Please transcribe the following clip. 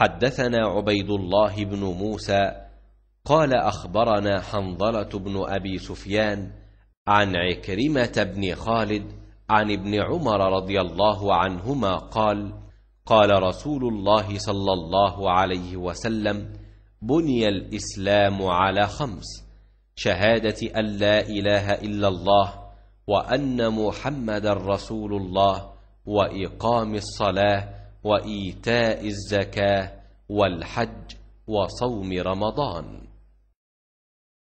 حدثنا عبيد الله بن موسى قال أخبرنا حنظلة بن أبي سفيان عن عكرمة بن خالد عن ابن عمر رضي الله عنهما قال قال رسول الله صلى الله عليه وسلم بني الإسلام على خمس شهادة أن لا إله إلا الله وأن محمد رسول الله وإقام الصلاة وإيتاء الزكاة والحج وصوم رمضان.